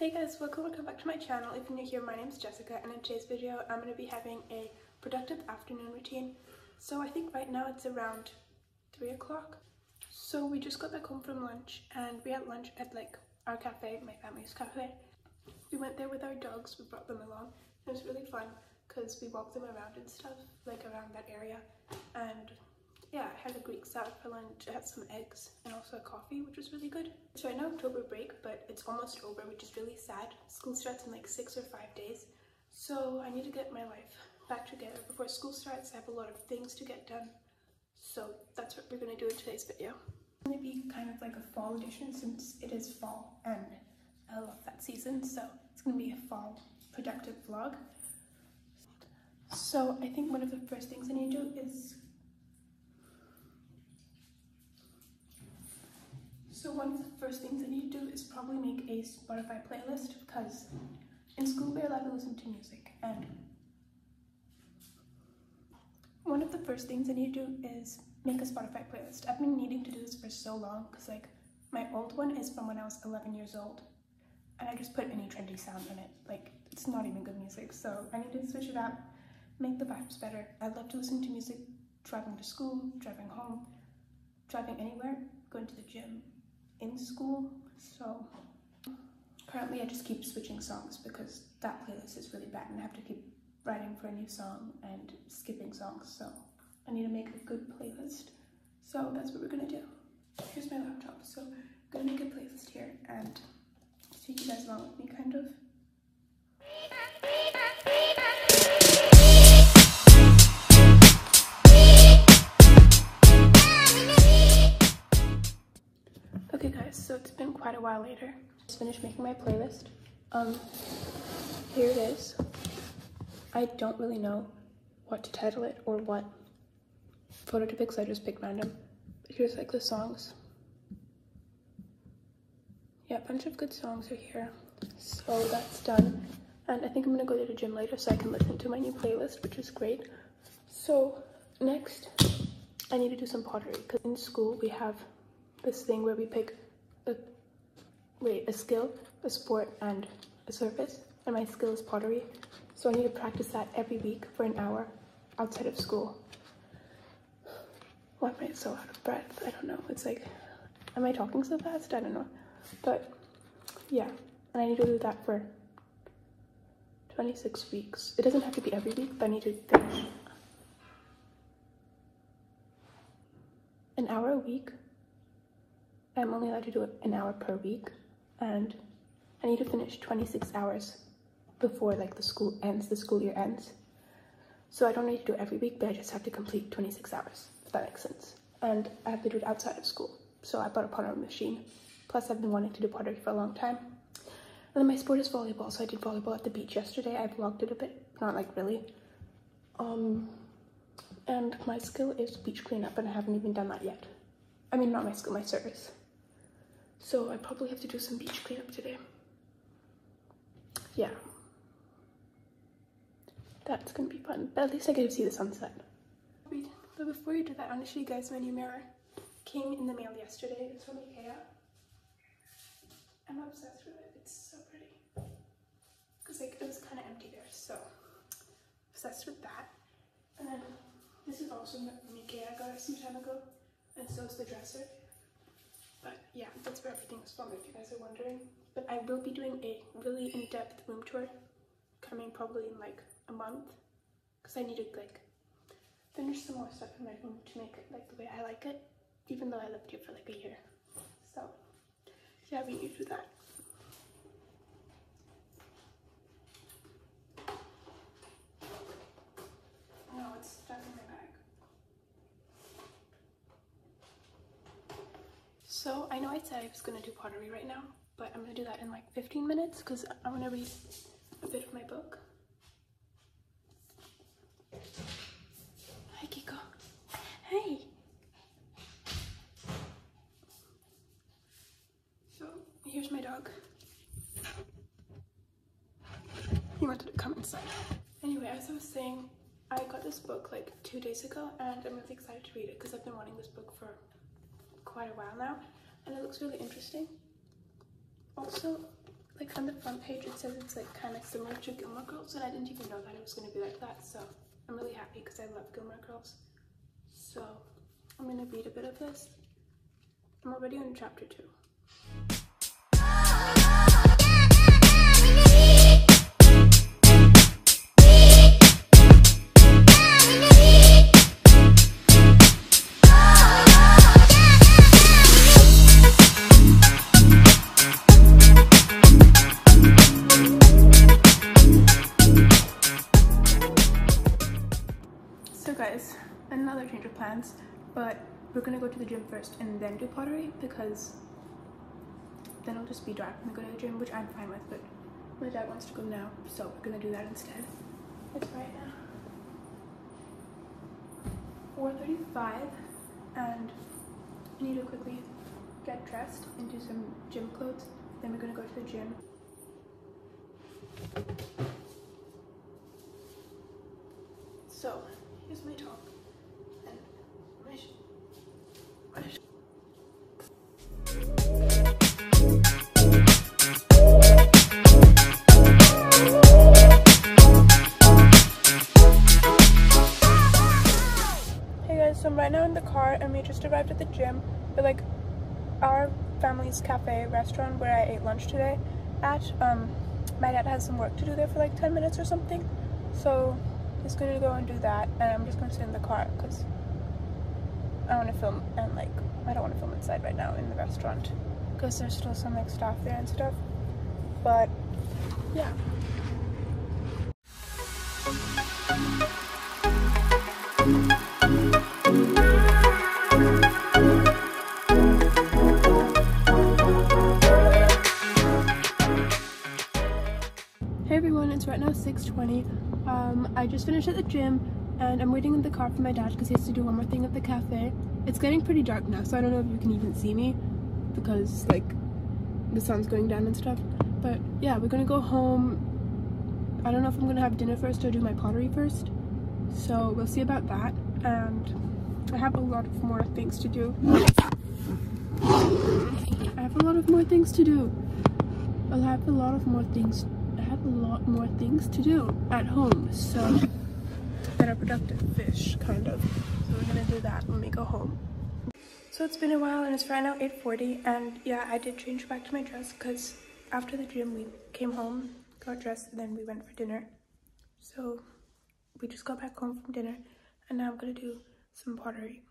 Hey guys, welcome, welcome back to my channel. If you're new here, my name is Jessica and in today's video I'm going to be having a productive afternoon routine. So I think right now it's around 3 o'clock. So we just got back home from lunch and we had lunch at like our cafe, my family's cafe. We went there with our dogs, we brought them along. It was really fun because we walked them around and stuff, like around that area. And yeah, I had a Greek salad for lunch, I had some eggs and also a coffee, which was really good. It's right now October break, but it's almost over, which is really sad. School starts in like six or five days. So I need to get my life back together before school starts. I have a lot of things to get done. So that's what we're gonna do in today's video. It's gonna be kind of like a fall edition since it is fall and I love that season. So it's gonna be a fall productive vlog. So I think one of the first things I need to do is So one of the first things I need to do is probably make a Spotify playlist because in school we're allowed to listen to music and one of the first things I need to do is make a Spotify playlist. I've been needing to do this for so long because like my old one is from when I was 11 years old and I just put any trendy sound in it. Like it's not even good music so I need to switch it up, make the vibes better. I love to listen to music driving to school, driving home, driving anywhere, going to the gym, in school. So currently I just keep switching songs because that playlist is really bad and I have to keep writing for a new song and skipping songs. So I need to make a good playlist. So that's what we're gonna do. Here's my laptop. So I'm gonna make a playlist here and take you guys along with me kind of. Been quite a while later. Just finished making my playlist. Um, here it is. I don't really know what to title it or what photo to pick, so I just picked random. Here's like the songs. Yeah, a bunch of good songs are here. So that's done. And I think I'm gonna go to the gym later so I can listen to my new playlist, which is great. So next, I need to do some pottery because in school we have this thing where we pick wait a skill, a sport, and a service. And my skill is pottery, so I need to practice that every week for an hour outside of school. Why am I so out of breath? I don't know. It's like, am I talking so fast? I don't know. But yeah, and I need to do that for 26 weeks. It doesn't have to be every week, but I need to finish an hour a week I'm only allowed to do it an hour per week and I need to finish 26 hours before like the school ends, the school year ends. So I don't need to do it every week, but I just have to complete 26 hours, if that makes sense. And I have to do it outside of school. So I bought a pottery machine. Plus I've been wanting to do pottery for a long time. And then my sport is volleyball, so I did volleyball at the beach yesterday. I vlogged it a bit, not like really. Um, and my skill is beach cleanup, and I haven't even done that yet. I mean, not my skill, my service. So I probably have to do some beach cleanup today. Yeah. That's gonna be fun. But at least I get to see the sunset. But before you do that, I want to show you guys my new mirror. Came in the mail yesterday. It's from Ikea. I'm obsessed with it. It's so pretty. Because like it was kind of empty there, so obsessed with that. And then this is also from Ikea. I got it some time ago. And so is the dresser. But yeah, that's where everything is from if you guys are wondering. But I will be doing a really in-depth room tour coming probably in like a month because I need to like finish some more stuff in my room to make it like the way I like it even though I lived here for like a year. So yeah, we need to do that. No, it's stuck in my bag. So I know I said I was gonna do pottery right now, but I'm gonna do that in like 15 minutes because I wanna read a bit of my book. Hi Kiko. Hey. So here's my dog. He wanted to come inside. Anyway, as I was saying, I got this book like two days ago and I'm really excited to read it because I've been wanting this book for quite a while now and it looks really interesting. Also, like on the front page it says it's like kind of similar to Gilmore Girls and I didn't even know that it was going to be like that so I'm really happy because I love Gilmore Girls. So I'm going to read a bit of this. I'm already on chapter 2. Another change of plans, but we're gonna go to the gym first and then do pottery because then it'll just be dark when we go to the gym, which I'm fine with, but my dad wants to go now, so we're gonna do that instead. It's right now 4.35 and I need to quickly get dressed do some gym clothes, then we're gonna go to the gym. So, here's my top just arrived at the gym. But like our family's cafe restaurant where I ate lunch today at, um, my dad has some work to do there for like 10 minutes or something. So he's gonna go and do that and I'm just gonna sit in the car because I want to film and like I don't want to film inside right now in the restaurant because there's still some like staff there and stuff. But yeah. It's right now 6.20. Um, I just finished at the gym and I'm waiting in the car for my dad because he has to do one more thing at the cafe. It's getting pretty dark now, so I don't know if you can even see me because like the sun's going down and stuff. But yeah, we're gonna go home. I don't know if I'm gonna have dinner first or do my pottery first. So we'll see about that. And I have a lot of more things to do. I have a lot of more things to do. I'll have a lot of more things. I have a lot more things to do at home, so that are productive fish, kind of. So we're gonna do that when we go home. So it's been a while and it's right now 8.40 and yeah, I did change back to my dress because after the gym we came home, got dressed and then we went for dinner. So we just got back home from dinner and now I'm gonna do some pottery.